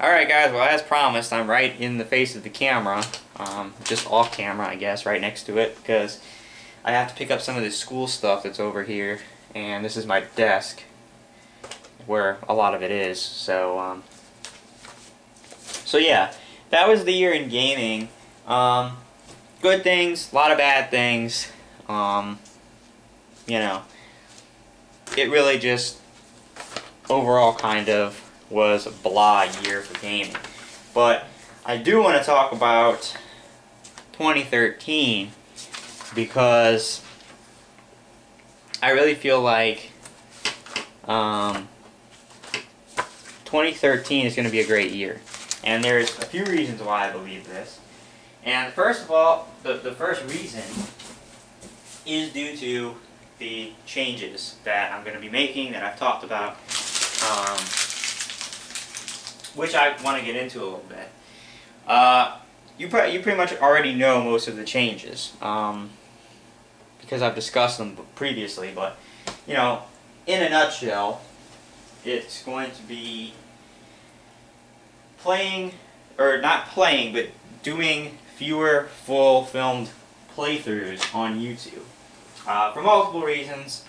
Alright guys, well as promised, I'm right in the face of the camera. Um, just off camera, I guess, right next to it, because I have to pick up some of the school stuff that's over here, and this is my desk, where a lot of it is, so, um, so yeah, that was the year in gaming. Um, good things, a lot of bad things, um, you know, it really just, overall kind of, was a blah year for gaming. But I do want to talk about 2013 because I really feel like um, 2013 is going to be a great year. And there's a few reasons why I believe this. And first of all, the, the first reason is due to the changes that I'm going to be making that I've talked about um, which I want to get into a little bit. Uh, you, pre you pretty much already know most of the changes um, because I've discussed them previously, but you know, in a nutshell, it's going to be playing, or not playing, but doing fewer full filmed playthroughs on YouTube. Uh, for multiple reasons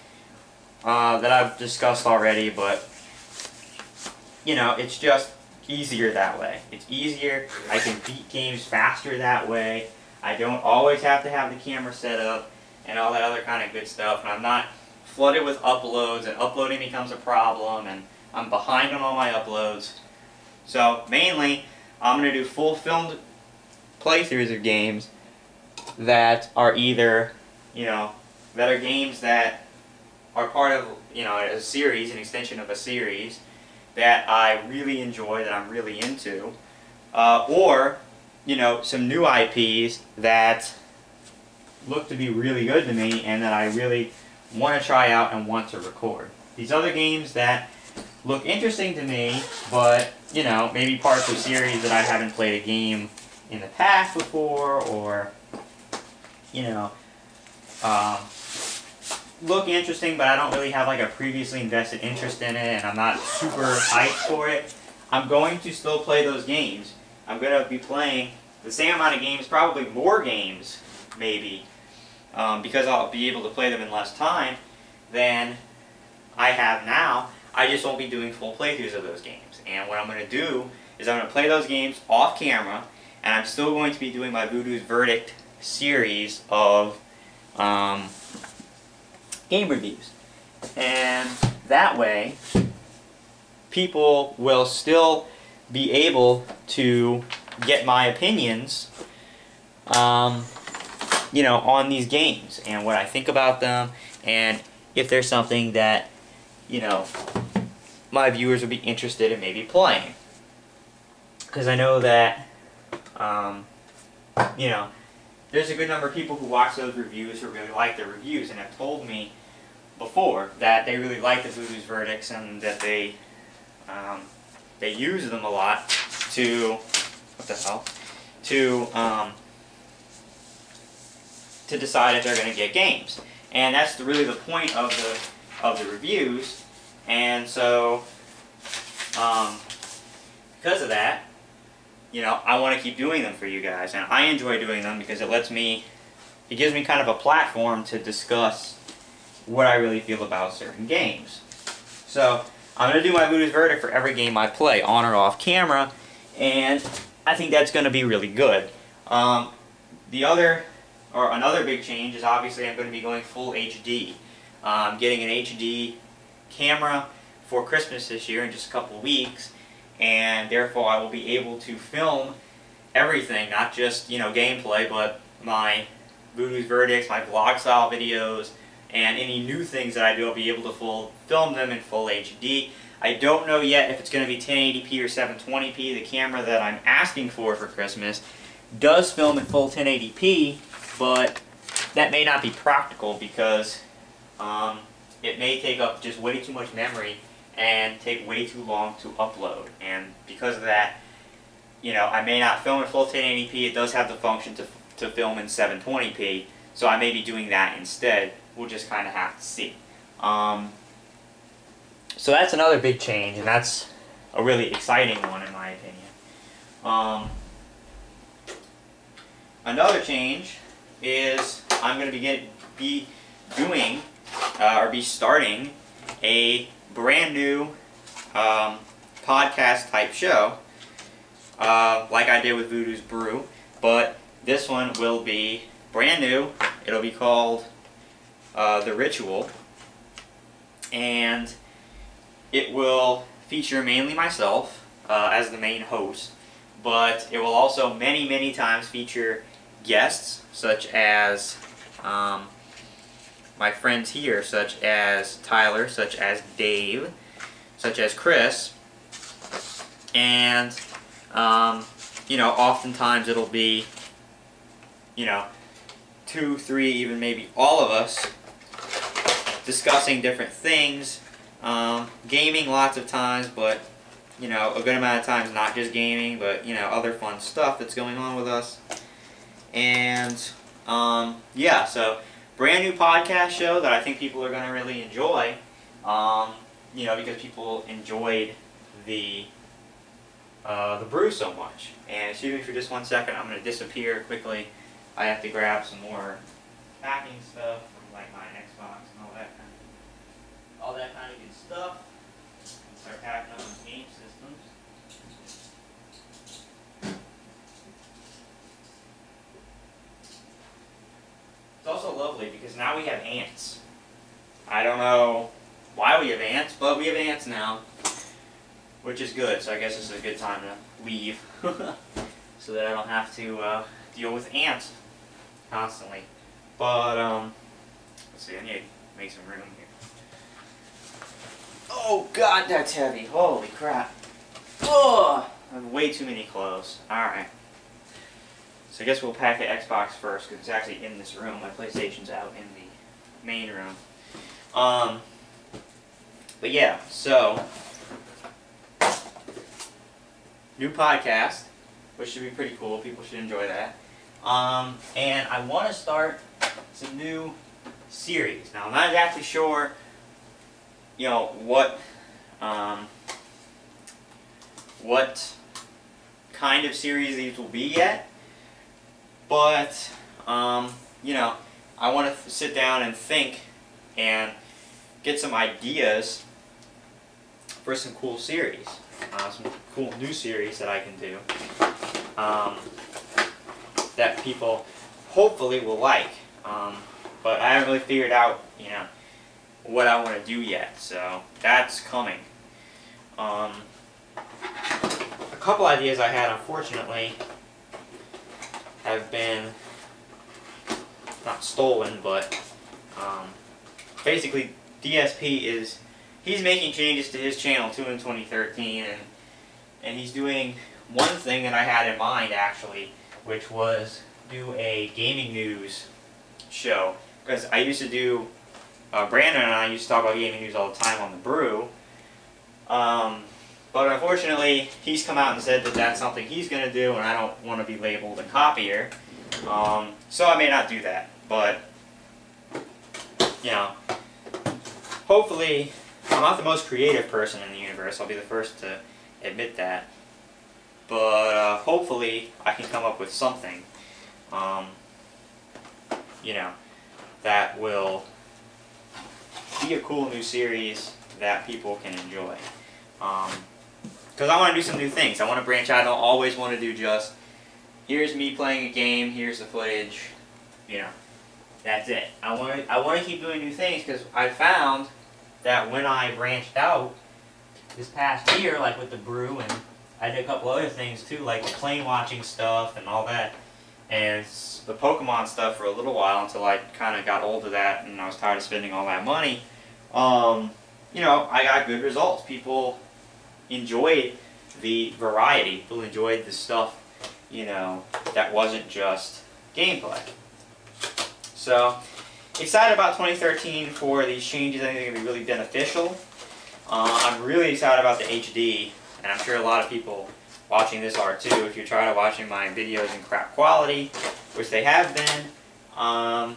uh, that I've discussed already, but you know, it's just easier that way. It's easier. I can beat games faster that way. I don't always have to have the camera set up and all that other kind of good stuff. And I'm not flooded with uploads and uploading becomes a problem and I'm behind on all my uploads. So mainly, I'm going to do full filmed playthroughs of games that are either, you know, that are games that are part of, you know, a series, an extension of a series, that I really enjoy, that I'm really into, uh, or, you know, some new IPs that look to be really good to me and that I really want to try out and want to record. These other games that look interesting to me, but, you know, maybe parts of series that I haven't played a game in the past before, or, you know, um, look interesting, but I don't really have like a previously invested interest in it, and I'm not super hyped for it, I'm going to still play those games. I'm going to be playing the same amount of games, probably more games, maybe, um, because I'll be able to play them in less time than I have now. I just won't be doing full playthroughs of those games. And what I'm going to do is I'm going to play those games off camera, and I'm still going to be doing my Voodoo's Verdict series of um, game reviews. And that way, people will still be able to get my opinions, um, you know, on these games and what I think about them and if there's something that, you know, my viewers would be interested in maybe playing. Because I know that, um, you know, there's a good number of people who watch those reviews who really like the reviews and have told me before that they really like the Voodoo's verdicts and that they um, they use them a lot to what the hell? To um, to decide if they're going to get games. And that's the, really the point of the of the reviews. And so um, because of that you know I want to keep doing them for you guys. And I enjoy doing them because it lets me it gives me kind of a platform to discuss what I really feel about certain games. So I'm going to do my Voodoo's Verdict for every game I play, on or off camera, and I think that's going to be really good. Um, the other, or another big change is obviously I'm going to be going full HD. I'm um, getting an HD camera for Christmas this year in just a couple weeks, and therefore I will be able to film everything, not just, you know, gameplay, but my Voodoo's Verdicts, my vlog style videos, and any new things that I do, I'll be able to full, film them in full HD. I don't know yet if it's going to be 1080p or 720p. The camera that I'm asking for for Christmas does film in full 1080p, but that may not be practical because um, it may take up just way too much memory and take way too long to upload. And because of that, you know, I may not film in full 1080p. It does have the function to, to film in 720p, so I may be doing that instead we'll just kind of have to see. Um, so that's another big change, and that's a really exciting one in my opinion. Um, another change is I'm going to be, get, be doing uh, or be starting a brand new um, podcast type show uh, like I did with Voodoo's Brew, but this one will be brand new. It'll be called uh, The Ritual, and it will feature mainly myself uh, as the main host, but it will also many, many times feature guests such as um, my friends here, such as Tyler, such as Dave, such as Chris, and um, you know, oftentimes it'll be, you know, two, three, even maybe all of us discussing different things. Um, gaming lots of times, but you know, a good amount of times not just gaming, but you know, other fun stuff that's going on with us. And um, yeah, so brand new podcast show that I think people are going to really enjoy. Um, you know, because people enjoyed the uh, the brew so much. And excuse me for just one second, I'm going to disappear quickly. I have to grab some more packing stuff from like my Xbox and all that kind of, all that kind of good stuff. Start packing up some game systems. It's also lovely because now we have ants. I don't know why we have ants, but we have ants now which is good. So I guess this is a good time to leave so that I don't have to uh, deal with ants constantly. But um, let's see, I need to make some room here. Oh God, that's heavy! Holy crap! Oh, I have way too many clothes. All right. So I guess we'll pack the Xbox first because it's actually in this room. My PlayStation's out in the main room. Um, but yeah, so new podcast, which should be pretty cool. People should enjoy that. Um, and I want to start some new series. Now, I'm not exactly sure, you know, what, um, what kind of series these will be yet, but, um, you know, I want to sit down and think and get some ideas for some cool series uh, some cool new series that I can do um, that people hopefully will like. Um, but I haven't really figured out, you know, what I want to do yet. So that's coming. Um, a couple ideas I had, unfortunately, have been not stolen, but um, basically DSP is he's making changes to his channel too in 2013, and and he's doing one thing that I had in mind actually, which was do a gaming news show because I used to do. Uh, Brandon and I used to talk about gaming news all the time on the Brew. Um, but unfortunately, he's come out and said that that's something he's going to do, and I don't want to be labeled a copier. Um, so I may not do that. But, you know, hopefully I'm not the most creative person in the universe, I'll be the first to admit that. But uh, hopefully I can come up with something, um, you know, that will a cool new series that people can enjoy. Because um, I want to do some new things. I want to branch out. I don't always want to do just, here's me playing a game, here's the footage, you know, that's it. I want to, I want to keep doing new things because I found that when I branched out this past year, like with the brew, and I did a couple other things too, like the plane watching stuff and all that, and the Pokemon stuff for a little while until I kind of got old of that and I was tired of spending all that money. Um, you know, I got good results. People enjoyed the variety. People enjoyed the stuff, you know, that wasn't just gameplay. So, excited about 2013 for these changes. I think they're going to be really beneficial. Uh, I'm really excited about the HD, and I'm sure a lot of people watching this are too. If you're tired of watching my videos in crap quality, which they have been, um,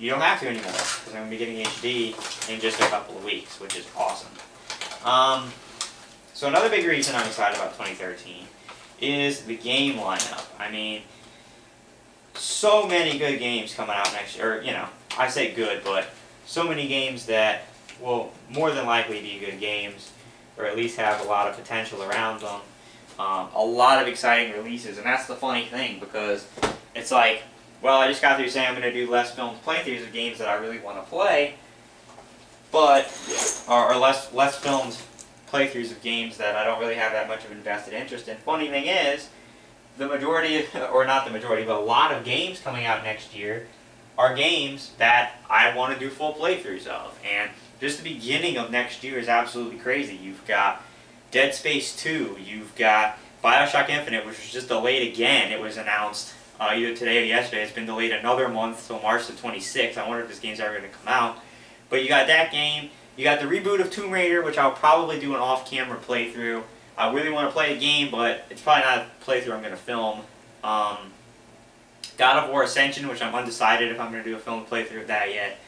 you don't have to anymore, because I'm going to be getting HD in just a couple of weeks, which is awesome. Um, so another big reason I'm excited about 2013 is the game lineup. I mean, so many good games coming out next year. Or, you know, I say good, but so many games that will more than likely be good games, or at least have a lot of potential around them. Um, a lot of exciting releases, and that's the funny thing because it's like, well, I just got through saying I'm going to do less filmed playthroughs of games that I really want to play, but or, or less less filmed playthroughs of games that I don't really have that much of invested interest in. Funny thing is, the majority, or not the majority, but a lot of games coming out next year are games that I want to do full playthroughs of. And just the beginning of next year is absolutely crazy. You've got Dead Space 2, you've got Bioshock Infinite, which was just delayed again. It was announced uh, either today or yesterday. It's been delayed another month till March the 26th. I wonder if this game's ever going to come out. But you got that game. You got the reboot of Tomb Raider, which I'll probably do an off-camera playthrough. I really want to play a game, but it's probably not a playthrough I'm going to film. Um, God of War Ascension, which I'm undecided if I'm going to do a film playthrough of that yet.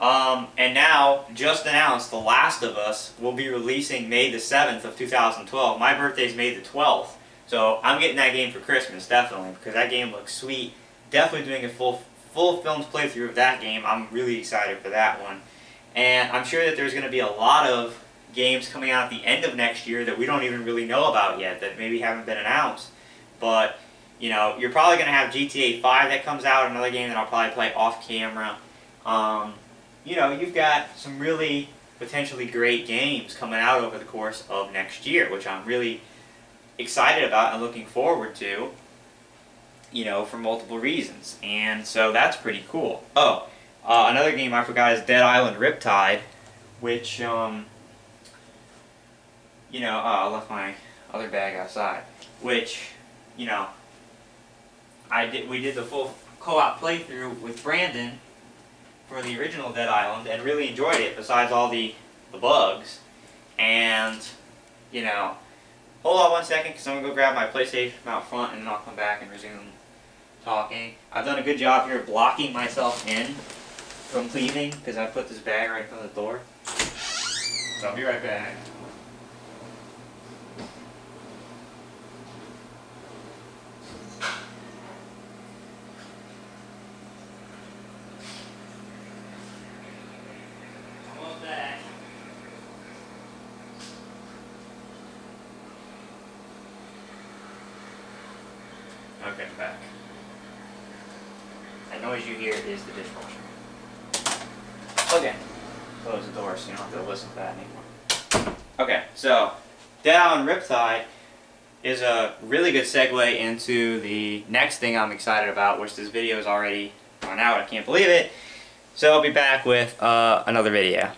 Um, and now, just announced, The Last of Us will be releasing May the 7th of 2012. My birthday is May the 12th, so I'm getting that game for Christmas, definitely, because that game looks sweet. Definitely doing a full, full filmed playthrough of that game. I'm really excited for that one. And I'm sure that there's going to be a lot of games coming out at the end of next year that we don't even really know about yet, that maybe haven't been announced. But, you know, you're probably going to have GTA 5 that comes out, another game that I'll probably play off camera. Um, you know, you've got some really potentially great games coming out over the course of next year, which I'm really excited about and looking forward to, you know, for multiple reasons. And so that's pretty cool. Oh, uh, another game I forgot is Dead Island Riptide, which, um, you know, oh, I left my other bag outside, which, you know, I did, we did the full co-op playthrough with Brandon for the original Dead Island and really enjoyed it besides all the, the bugs. And, you know, hold on one second because I'm going to go grab my PlayStation from out front and then I'll come back and resume talking. I've done a good job here blocking myself in from leaving because I put this bag right in front of the door. So I'll be right back. Okay, I'm back. That noise you hear is the dishwasher. Okay. Close the door so you don't have to listen to that anymore. Okay, so Dead Island Riptide is a really good segue into the next thing I'm excited about, which this video is already on out. I can't believe it. So I'll be back with uh, another video.